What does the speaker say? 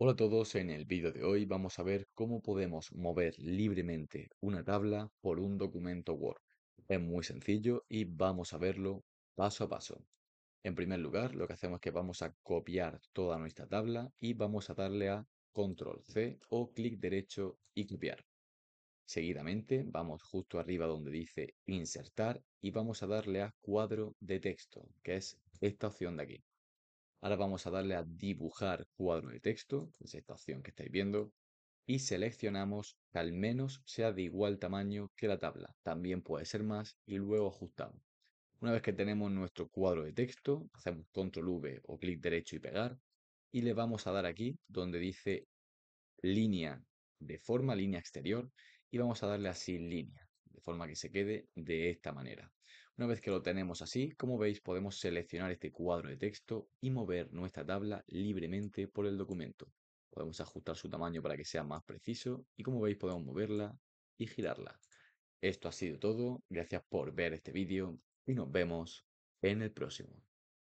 Hola a todos, en el vídeo de hoy vamos a ver cómo podemos mover libremente una tabla por un documento Word. Es muy sencillo y vamos a verlo paso a paso. En primer lugar, lo que hacemos es que vamos a copiar toda nuestra tabla y vamos a darle a Control C o clic derecho y copiar. Seguidamente vamos justo arriba donde dice Insertar y vamos a darle a Cuadro de texto, que es esta opción de aquí. Ahora vamos a darle a dibujar cuadro de texto, es esta opción que estáis viendo, y seleccionamos que al menos sea de igual tamaño que la tabla. También puede ser más y luego ajustamos. Una vez que tenemos nuestro cuadro de texto, hacemos control V o clic derecho y pegar, y le vamos a dar aquí donde dice línea de forma, línea exterior, y vamos a darle así línea, de forma que se quede de esta manera. Una vez que lo tenemos así, como veis, podemos seleccionar este cuadro de texto y mover nuestra tabla libremente por el documento. Podemos ajustar su tamaño para que sea más preciso y como veis podemos moverla y girarla. Esto ha sido todo, gracias por ver este vídeo y nos vemos en el próximo.